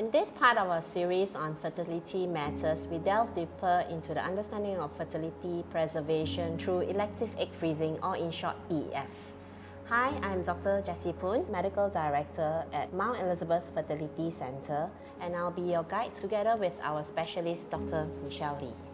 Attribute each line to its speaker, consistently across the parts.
Speaker 1: In this part of our series on fertility matters, we delve deeper into the understanding of fertility preservation through elective egg freezing, or in short, EF. Hi, I'm Dr. Jessie Poon, Medical Director at Mount Elizabeth Fertility Centre, and I'll be your guide together with our specialist, Dr. Michele Lee.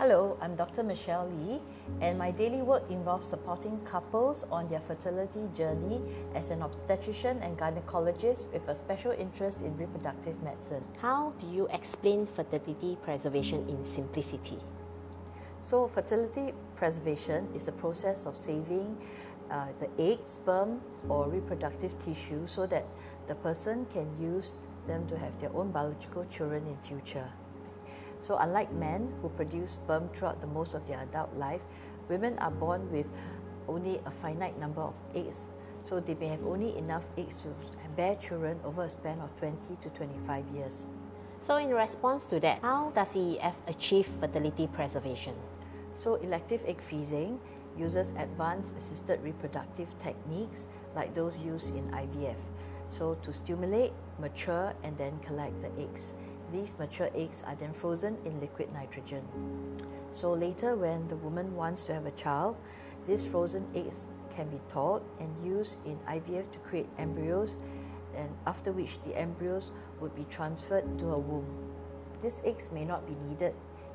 Speaker 2: Hello, I'm Dr. Michele Lee, and my daily work involves supporting couples on their fertility journey as an obstetrician and gynecologist with a special interest in reproductive medicine.
Speaker 1: How do you explain fertility preservation in simplicity?
Speaker 2: So, fertility preservation is the process of saving uh, the egg, sperm, or reproductive tissue so that the person can use them to have their own biological children in future. So unlike men who produce sperm throughout the most of their adult life, women are born with only a finite number of eggs. So they may have only enough eggs to bear children over a span of 20 to 25 years.
Speaker 1: So in response to that, how does EF achieve fertility preservation?
Speaker 2: So elective egg freezing uses advanced assisted reproductive techniques like those used in IVF. So to stimulate, mature and then collect the eggs. These mature eggs are then frozen in liquid nitrogen. So later, when the woman wants to have a child, these frozen eggs can be thawed and used in IVF to create embryos, and after which the embryos would be transferred to her womb. These eggs may not be needed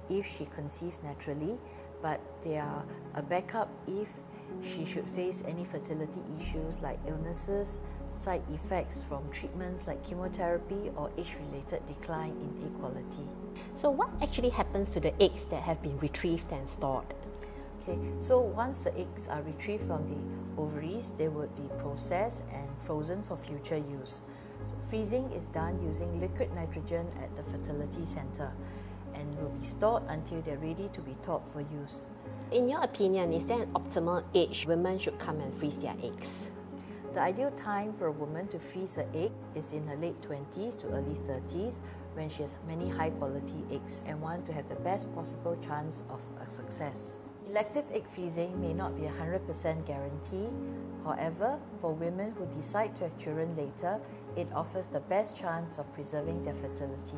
Speaker 2: if she conceived naturally, but they are a backup if she should face any fertility issues like illnesses, side effects from treatments like chemotherapy or age-related decline in egg quality.
Speaker 1: So what actually happens to the eggs that have been retrieved and stored?
Speaker 2: Okay, so once the eggs are retrieved from the ovaries, they would be processed and frozen for future use. So freezing is done using liquid nitrogen at the fertility center and will be stored until they're ready to be thawed for use.
Speaker 1: In your opinion, is there an optimal age women should come and freeze their eggs?
Speaker 2: The ideal time for a woman to freeze her egg is in her late 20s to early 30s when she has many high quality eggs and want to have the best possible chance of a success. Elective egg freezing may not be a 100% guarantee. However, for women who decide to have children later, it offers the best chance of preserving their fertility.